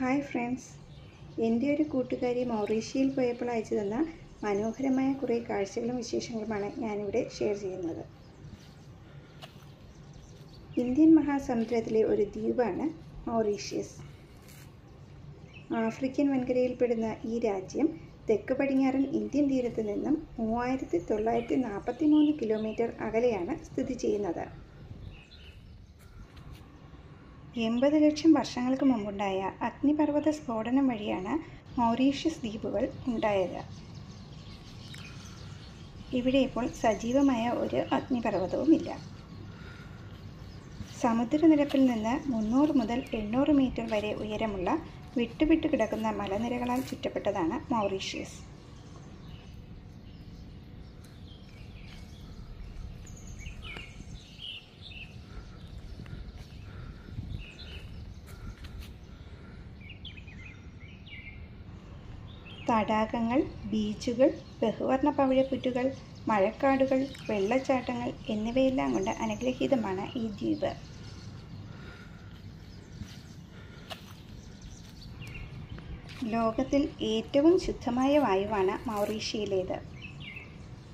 Hi friends. എന്റെ ഒരു കൂട്ടുകാരി മൗറീഷ്യയിൽ പോയപ്പോൾ അയച്ചു തന്ന മനോഹരമായ കുറേ കാഴ്ചകളും വിശേഷങ്ങളുമാണ് ഞാനിവിടെ ഷെയർ ചെയ്യുന്നത്. ഇന്ത്യൻ മഹാസമുദ്രത്തിലെ ഒരു ദ്വീപാണ് മൗറീഷ്യസ്. ആഫ്രിക്കൻ വൻകരയിൽപ്പെടുന്ന ഈ രാജ്യം തെക്ക് പടിഞ്ഞാറൻ ഇന്ത്യൻ തീരത്ത് നിന്നും മൂവായിരത്തി തൊള്ളായിരത്തി നാൽപ്പത്തി മൂന്ന് കിലോമീറ്റർ അകലെയാണ് സ്ഥിതി ചെയ്യുന്നത്. എൺപത് ലക്ഷം വർഷങ്ങൾക്ക് മുമ്പുണ്ടായ അഗ്നിപർവത സ്ഫോടനം വഴിയാണ് മൗറീഷ്യസ് ദ്വീപുകൾ ഉണ്ടായത്. ഇവിടെ ഇപ്പോൾ സജീവമായ ഒരു അഗ്നിപർവതവുമില്ല സമുദ്രനിരപ്പിൽ നിന്ന് മുന്നൂറ് മുതൽ എണ്ണൂറ് മീറ്റർ വരെ ഉയരമുള്ള വിട്ടുവിട്ട് കിടക്കുന്ന മലനിരകളാൽ ചുറ്റപ്പെട്ടതാണ് മൗറീഷ്യസ്. തടാകങ്ങൾ ബീച്ചുകൾ ബഹുവർണ പവിഴപ്പുറ്റുകൾ മഴക്കാടുകൾ വെള്ളച്ചാട്ടങ്ങൾ എന്നിവയെല്ലാം കൊണ്ട് അനുഗ്രഹീതമാണ് ഈ ദ്വീപ്. ലോകത്തിൽ ഏറ്റവും ശുദ്ധമായ വായുവാണ് മൗറീഷ്യയിലേത്.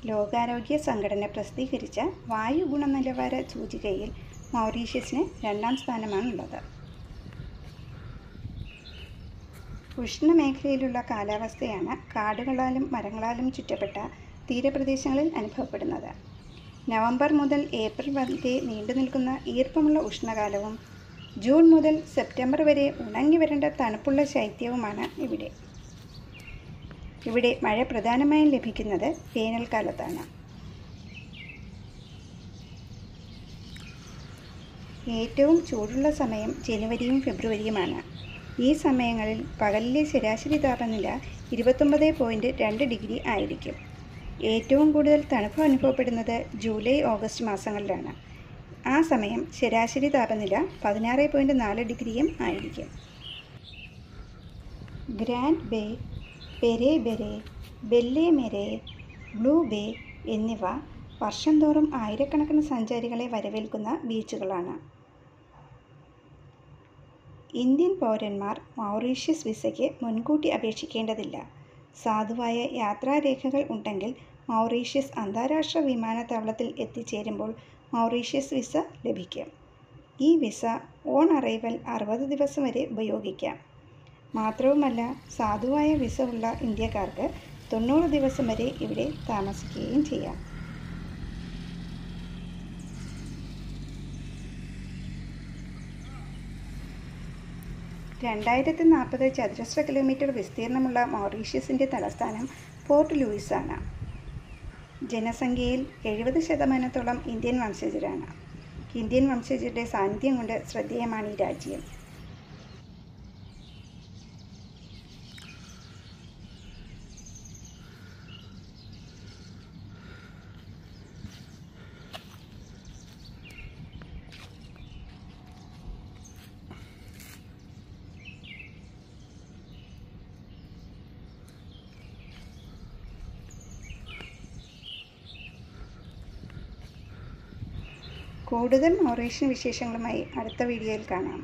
ലോകാരോഗ്യ സംഘടന പ്രസിദ്ധീകരിച്ച വായു ഗുണനിലവാര സൂചികയിൽ മൗറീഷ്യസിന് രണ്ടാം സ്ഥാനമാണുള്ളത്. ഉഷ്ണമേഖലയിലുള്ള കാലാവസ്ഥയാണ് കാടുകളാലും മരങ്ങളാലും ചുറ്റപ്പെട്ട തീരപ്രദേശങ്ങളിൽ അനുഭവപ്പെടുന്നത്. നവംബർ മുതൽ ഏപ്രിൽ വരെ നീണ്ടു നിൽക്കുന്ന ഈർപ്പമുള്ള ഉഷ്ണകാലവും ജൂൺ മുതൽ സെപ്റ്റംബർ വരെ ഉണങ്ങി വരേണ്ട തണുപ്പുള്ള ശൈത്യവുമാണ് ഇവിടെ. ഇവിടെ മഴ പ്രധാനമായും ലഭിക്കുന്നത് വേനൽക്കാലത്താണ്. ഏറ്റവും ചൂടുള്ള സമയം ജനുവരിയും ഫെബ്രുവരിയുമാണ്. ഈ സമയങ്ങളിൽ പകലിലെ ശരാശരി താപനില ഇരുപത്തൊമ്പത് പോയിന്റ് രണ്ട് ഡിഗ്രി ആയിരിക്കും. ഏറ്റവും കൂടുതൽ തണുപ്പ് അനുഭവപ്പെടുന്നത് ജൂലൈ ഓഗസ്റ്റ് മാസങ്ങളിലാണ്. ആ സമയം ശരാശരി താപനില പതിനാറ് പോയിന്റ് നാല് ഡിഗ്രിയും ആയിരിക്കും. Grand Bay Pereybere Belle Mare Blue Bay വർഷം തോറും ആയിരക്കണക്കിന് സഞ്ചാരികളെ വരവേൽക്കുന്ന ബീച്ചുകളാണ്. ഇന്ത്യൻ പൗരന്മാർ മൗറീഷ്യസ് വിസയ്ക്ക് മുൻകൂട്ടി അപേക്ഷിക്കേണ്ടതില്ല. സാധുവായ യാത്രാരേഖകൾ ഉണ്ടെങ്കിൽ മൗറീഷ്യസ് അന്താരാഷ്ട്ര വിമാനത്താവളത്തിൽ എത്തിച്ചേരുമ്പോൾ മൗറീഷ്യസ് വിസ ലഭിക്കും. ഈ വിസ ഓൺ അറൈവൽ അറുപത് ദിവസം വരെ ഉപയോഗിക്കാം. മാത്രവുമല്ല സാധുവായ വിസ ഉള്ള ഇന്ത്യക്കാർക്ക് തൊണ്ണൂറ് ദിവസം വരെ ഇവിടെ താമസിക്കുകയും ചെയ്യാം. രണ്ടായിരത്തി നാൽപ്പത് ചതുരശ്ര കിലോമീറ്റർ വിസ്തീർണമുള്ള മൗറീഷ്യസിന്റെ തലസ്ഥാനം പോർട്ട് ലൂയിസാണ്. ജനസംഖ്യയിൽ എഴുപത് ശതമാനത്തോളം ഇന്ത്യൻ വംശജരാണ്. ഇന്ത്യൻ വംശജരുടെ സാന്നിധ്യം കൊണ്ട് ശ്രദ്ധേയമാണ് ഈ രാജ്യം. കൂടുതൽ മൗറീഷ്യൻ വിശേഷങ്ങളുമായി അടുത്ത വീഡിയോയിൽ കാണാം.